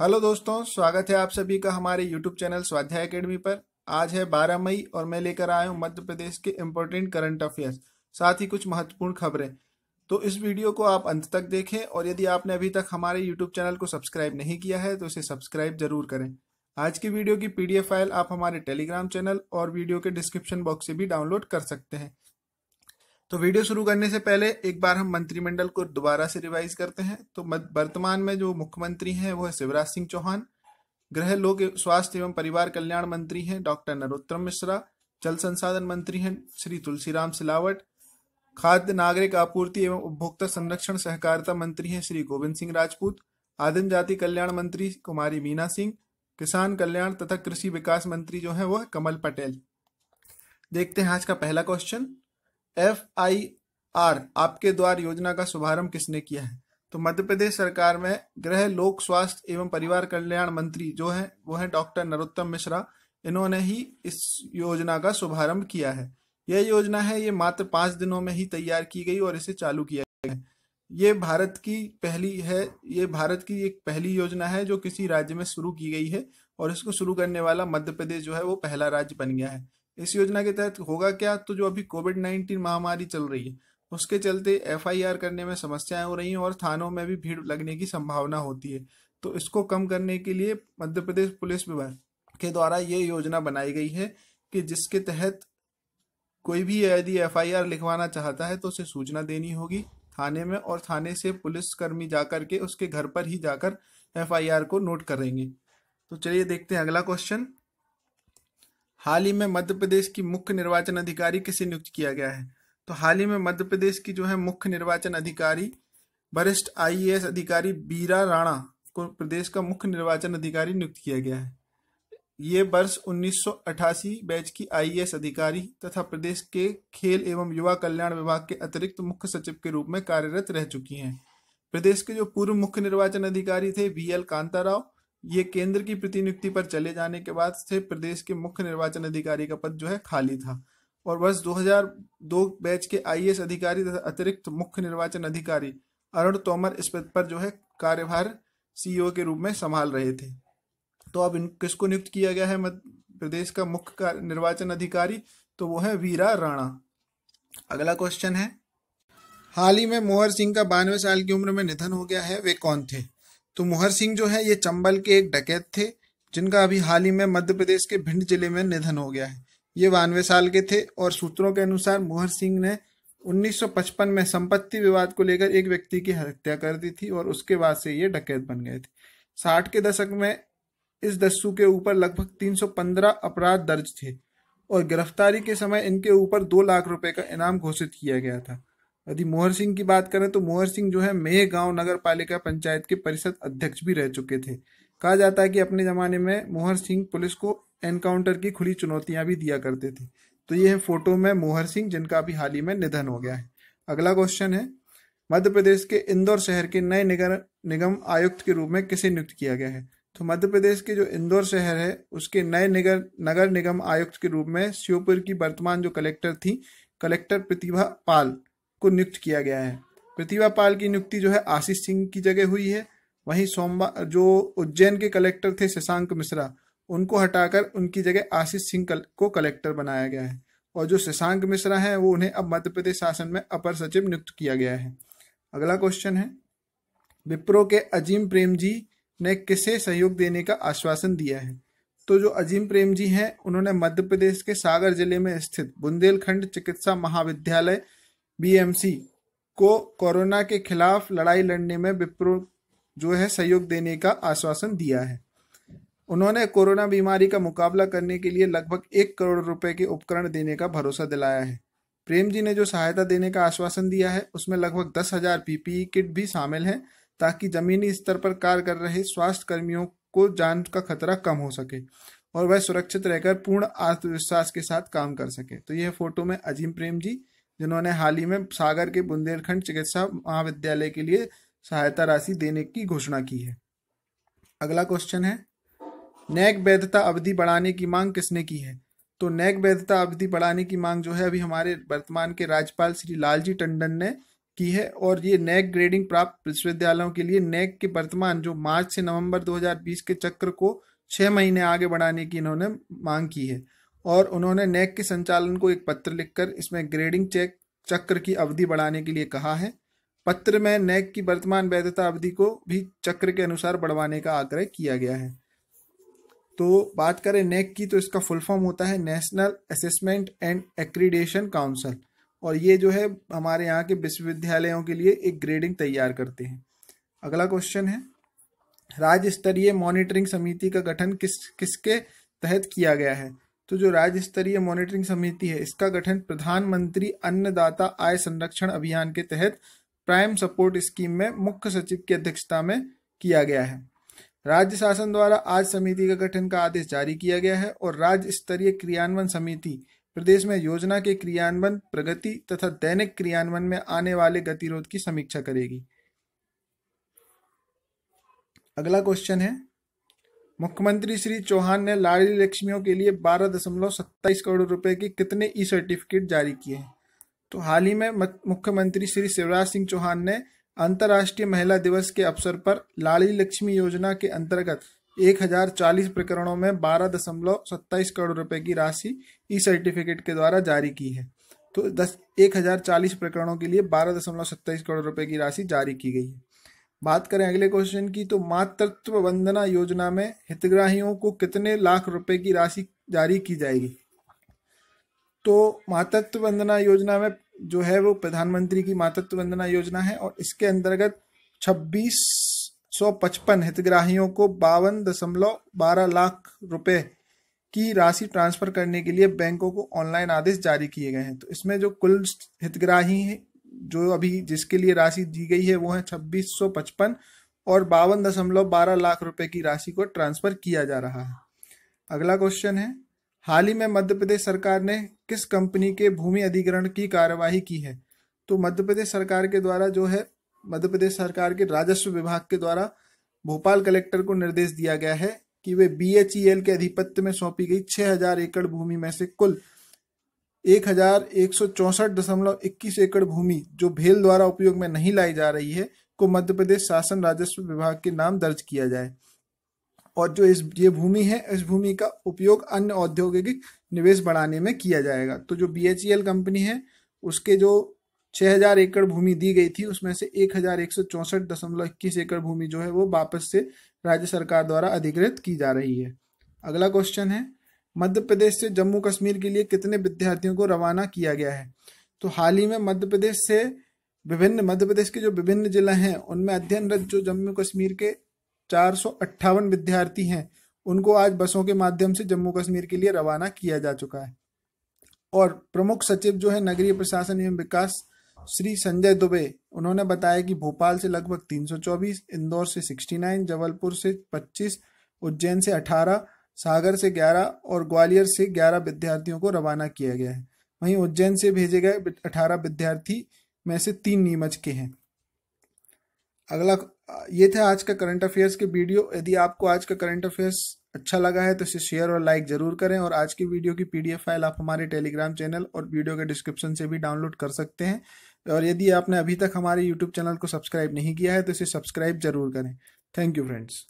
Hello दोस्तों, स्वागत है आप सभी का हमारे यूट्यूब चैनल स्वाध्याय एकेडमी पर। आज है 12 मई और मैं लेकर आया हूँ मध्य प्रदेश के इम्पोर्टेंट करंट अफेयर्स साथ ही कुछ महत्वपूर्ण खबरें। तो इस वीडियो को आप अंत तक देखें और यदि आपने अभी तक हमारे यूट्यूब चैनल को सब्सक्राइब नहीं किया है तो इसे सब्सक्राइब ज़रूर करें। आज की वीडियो की पीडीएफ फ़ाइल आप हमारे टेलीग्राम चैनल और वीडियो के डिस्क्रिप्शन बॉक्स से भी डाउनलोड कर सकते हैं। तो वीडियो शुरू करने से पहले एक बार हम मंत्रिमंडल को दोबारा से रिवाइज करते हैं। तो वर्तमान में जो मुख्यमंत्री हैं, वो है शिवराज सिंह चौहान, गृह लोक स्वास्थ्य एवं परिवार कल्याण मंत्री हैं डॉक्टर नरोत्तम मिश्रा, जल संसाधन मंत्री हैं श्री तुलसीराम सिलावट, खाद्य नागरिक आपूर्ति एवं उपभोक्ता संरक्षण सहकारिता मंत्री हैं श्री गोविंद सिंह राजपूत, आदिम जाति कल्याण मंत्री कुमारी मीना सिंह, किसान कल्याण तथा कृषि विकास मंत्री जो है वो है कमल पटेल। देखते हैं आज का पहला क्वेश्चन। एफ़ आई आर, आपके द्वार योजना का शुभारंभ किसने किया है? तो मध्य प्रदेश सरकार में गृह लोक स्वास्थ्य एवं परिवार कल्याण मंत्री जो है, वो है डॉक्टर नरोत्तम मिश्रा। इन्होंने ही इस योजना का शुभारंभ किया है। यह योजना है, ये मात्र पाँच दिनों में ही तैयार की गई और इसे चालू किया गया ये भारत की पहली है, ये भारत की एक पहली योजना है जो किसी राज्य में शुरू की गई है और इसको शुरू करने वाला मध्य प्रदेश जो है, वो पहला राज्य बन गया है। इस योजना के तहत होगा क्या? तो जो अभी कोविड नाइन्टीन महामारी चल रही है, उसके चलते एफआईआर करने में समस्याएँ हो रही हैं और थानों में भी भीड़ लगने की संभावना होती है। तो इसको कम करने के लिए मध्य प्रदेश पुलिस विभाग के द्वारा ये योजना बनाई गई है कि जिसके तहत कोई भी यदि एफआईआर लिखवाना चाहता है तो उसे सूचना देनी होगी थाने में और थाने से पुलिसकर्मी जाकर के उसके घर पर ही जाकर एफआईआर को नोट करेंगे। तो चलिए देखते हैं अगला क्वेश्चन हाल ही में मध्य प्रदेश की मुख्य निर्वाचन अधिकारी किसे नियुक्त किया गया है? तो हाल ही में मध्य प्रदेश की जो है मुख्य निर्वाचन अधिकारी, वरिष्ठ आईएएस अधिकारी बीरा राणा को प्रदेश का मुख्य निर्वाचन अधिकारी नियुक्त किया गया है। ये वर्ष 1988 बैच की आईएएस अधिकारी तथा प्रदेश के खेल एवं युवा कल्याण विभाग के अतिरिक्त मुख्य सचिव के रूप में कार्यरत रह चुकी हैं। प्रदेश के जो पूर्व मुख्य निर्वाचन अधिकारी थे वी एल कांताराव ये केंद्र की प्रतिनियुक्ति पर चले जाने के बाद से प्रदेश के मुख्य निर्वाचन अधिकारी का पद जो है खाली था और वर्ष 2002 बैच के आईएएस अधिकारी तथा अतिरिक्त मुख्य निर्वाचन अधिकारी अरुण तोमर इस पद पर जो है कार्यभार सीईओ के रूप में संभाल रहे थे। तो अब इन किसको नियुक्त किया गया है? मध्य प्रदेश का मुख्य निर्वाचन अधिकारी तो वो है वीरा राणा। अगला क्वेश्चन है, हाल ही में मोहर सिंह का बानवे साल की उम्र में निधन हो गया है, वे कौन थे? तो मोहर सिंह जो है, ये चंबल के एक डकैत थे, जिनका अभी हाल ही में मध्य प्रदेश के भिंड ज़िले में निधन हो गया है। ये बानवे साल के थे और सूत्रों के अनुसार मोहर सिंह ने 1955 में संपत्ति विवाद को लेकर एक व्यक्ति की हत्या कर दी थी और उसके बाद से ये डकैत बन गए थे। साठ के दशक में इस दस्यु के ऊपर लगभग 315 अपराध दर्ज थे और गिरफ्तारी के समय इनके ऊपर दो लाख रुपए का इनाम घोषित किया गया था। यदि मोहर सिंह की बात करें तो मोहर सिंह जो है मेह गाँव नगर पालिका पंचायत के परिषद अध्यक्ष भी रह चुके थे। कहा जाता है कि अपने जमाने में मोहर सिंह पुलिस को एनकाउंटर की खुली चुनौतियाँ भी दिया करते थे। तो ये है फ़ोटो में मोहर सिंह, जिनका अभी हाल ही में निधन हो गया है। अगला क्वेश्चन है, मध्य प्रदेश के इंदौर शहर के नए निगर, निगम आयुक्त के रूप में किसे नियुक्त किया गया है? तो मध्य प्रदेश के जो इंदौर शहर है, उसके नए निगर, नगर निगम आयुक्त के रूप में श्योपुर की वर्तमान जो कलेक्टर थी, कलेक्टर प्रतिभा पाल को नियुक्त किया गया है। प्रतिभा पाल की नियुक्ति जो है आशीष सिंह की जगह हुई है। वहीं सोमवार, जो उज्जैन के कलेक्टर थे शशांक मिश्रा, उनको हटाकर उनकी जगह आशीष सिंह को कलेक्टर बनाया गया है। और जो शशांक मिश्रा है, वो उन्हें अब मध्य प्रदेश शासन में अपर सचिव नियुक्त किया गया है। अगला क्वेश्चन है, विप्रो के अजीम प्रेम जी ने किसे सहयोग देने का आश्वासन दिया है? तो जो अजीम प्रेम जी हैं, उन्होंने मध्य प्रदेश के सागर ज़िले में स्थित बुंदेलखंड चिकित्सा महाविद्यालय बीएमसी को कोरोना के खिलाफ लड़ाई लड़ने में विप्रो जो है सहयोग देने का आश्वासन दिया है। उन्होंने कोरोना बीमारी का मुकाबला करने के लिए लगभग एक करोड़ रुपए के उपकरण देने का भरोसा दिलाया है। प्रेम जी ने जो सहायता देने का आश्वासन दिया है, उसमें लगभग दस हज़ार पीपीई किट भी शामिल है, ताकि जमीनी स्तर पर कार्य कर रहे स्वास्थ्य कर्मियों को जान का खतरा कम हो सके और वह सुरक्षित रहकर पूर्ण आत्मविश्वास के साथ काम कर सके। तो यह फ़ोटो में अजीम प्रेम जी जिन्होंने हाल ही में सागर के बुंदेलखंड चिकित्सा महाविद्यालय के लिए सहायता राशि देने की घोषणा की है। अगला क्वेश्चन है नैक वैधता अवधि बढ़ाने की मांग किसने की है? तो नैक वैधता अवधि बढ़ाने की मांग जो है, अभी हमारे वर्तमान के राज्यपाल श्री लालजी टंडन ने की है और ये नैक ग्रेडिंग प्राप्त विश्वविद्यालयों के लिए नैक के वर्तमान जो मार्च से नवंबर 2020 के चक्र को छह महीने आगे बढ़ाने की इन्होंने मांग की है। और उन्होंने नैक के संचालन को एक पत्र लिखकर इसमें ग्रेडिंग चेक चक्र की अवधि बढ़ाने के लिए कहा है। पत्र में नैक की वर्तमान वैधता अवधि को भी चक्र के अनुसार बढ़वाने का आग्रह किया गया है। तो बात करें नैक की तो इसका फुल फॉर्म होता है national assessment and accreditation council और ये जो है हमारे यहाँ के विश्वविद्यालयों के लिए एक ग्रेडिंग तैयार करते हैं। अगला क्वेश्चन है, राज्य स्तरीय मॉनिटरिंग समिति का गठन किस, किसके तहत किया गया है? तो जो राज्य स्तरीय मॉनिटरिंग समिति है, इसका गठन प्रधानमंत्री अन्नदाता आय संरक्षण अभियान के तहत प्राइम सपोर्ट स्कीम में मुख्य सचिव की अध्यक्षता में किया गया है। राज्य शासन द्वारा आज समिति का गठन का आदेश जारी किया गया है और राज्य स्तरीय क्रियान्वयन समिति प्रदेश में योजना के क्रियान्वयन, प्रगति तथा दैनिक क्रियान्वयन में आने वाले गतिरोध की समीक्षा करेगी। अगला क्वेश्चन है मुख्यमंत्री श्री चौहान ने लाड़ी लक्ष्मियों के लिए बारह दशमलव सत्ताईस करोड़ रुपए के कितने ई सर्टिफिकेट जारी किए हैं? तो हाल ही में मुख्यमंत्री श्री शिवराज सिंह चौहान ने अंतर्राष्ट्रीय महिला दिवस के अवसर पर लाड़ी लक्ष्मी योजना के अंतर्गत एक हज़ार चालीस प्रकरणों में बारह दशमलव सत्ताईस करोड़ रुपए की राशि ई सर्टिफिकेट के द्वारा जारी की है। तो दस, एक हज़ार चालीस प्रकरणों के लिए बारह दशमलव सत्ताईस करोड़ रुपए की राशि जारी की गई है। बात करें अगले क्वेश्चन की तो मातृत्व वंदना योजना में हितग्राहियों को कितने लाख रुपए की राशि जारी की जाएगी? तो मातृत्व वंदना योजना में जो है वो प्रधानमंत्री की मातृत्व वंदना योजना है और इसके अंतर्गत छब्बीस सौ पचपन हितग्राहियों को बावन दशमलव बारह लाख रुपए की राशि ट्रांसफ़र करने के लिए बैंकों को ऑनलाइन आदेश जारी किए गए हैं। तो इसमें जो कुल हितग्राही जो अभी जिसके लिए राशि दी गई है वो है छब्बीस और बावन दशमलव बारह लाख रुपए की राशि को ट्रांसफ़र किया जा रहा है। अगला क्वेश्चन है, हाल ही में मध्य प्रदेश सरकार ने किस कंपनी के भूमि अधिग्रहण की कार्यवाही की है? तो मध्य प्रदेश सरकार के द्वारा जो है, मध्य प्रदेश सरकार के राजस्व विभाग के द्वारा भोपाल कलेक्टर को निर्देश दिया गया है कि वे बी के अधिपत्य में सौंपी गई 6000 एकड़ भूमि में से कुल एक हज़ार एक सौ चौसठ दशमलव इक्कीस एकड़ भूमि जो भेल द्वारा उपयोग में नहीं लाई जा रही है, को मध्य प्रदेश शासन राजस्व विभाग के नाम दर्ज किया जाए। और जो इस, ये भूमि है, इस भूमि का उपयोग अन्य औद्योगिक निवेश बढ़ाने में किया जाएगा। तो जो BHEL कंपनी है, उसके जो 6000 एकड़ भूमि दी गई थी, उसमें से एक दशमलव इक्कीस एकड़ भूमि जो है, वो वापस से राज्य सरकार द्वारा अधिकृत की जा रही है। अगला क्वेश्चन है मध्य प्रदेश से जम्मू कश्मीर के लिए कितने विद्यार्थियों को रवाना किया गया है? तो हाल ही में मध्य प्रदेश से विभिन्न मध्य प्रदेश के जो विभिन्न ज़िले हैं उनमें अध्ययनरत जो जम्मू कश्मीर के चार सौ अट्ठावन विद्यार्थी हैं उनको आज बसों के माध्यम से जम्मू कश्मीर के लिए रवाना किया जा चुका है। और प्रमुख सचिव जो है नगरीय प्रशासन एवं विकास श्री संजय दुबे उन्होंने बताया कि भोपाल से लगभग 324, इंदौर से 69, जबलपुर से 25, उज्जैन से 18, सागर से 11 और ग्वालियर से 11 विद्यार्थियों को रवाना किया गया है। वहीं उज्जैन से भेजे गए 18 विद्यार्थी में से तीन नीमच के हैं। अगला, ये था आज का करंट अफेयर्स के वीडियो। यदि आपको आज का करंट अफेयर्स अच्छा लगा है तो इसे शेयर और लाइक ज़रूर करें और आज की वीडियो की पीडीएफ फ़ाइल आप हमारे टेलीग्राम चैनल और वीडियो के डिस्क्रिप्शन से भी डाउनलोड कर सकते हैं। और यदि आपने अभी तक हमारे यूट्यूब चैनल को सब्सक्राइब नहीं किया है तो इसे सब्सक्राइब ज़रूर करें। Thank you friends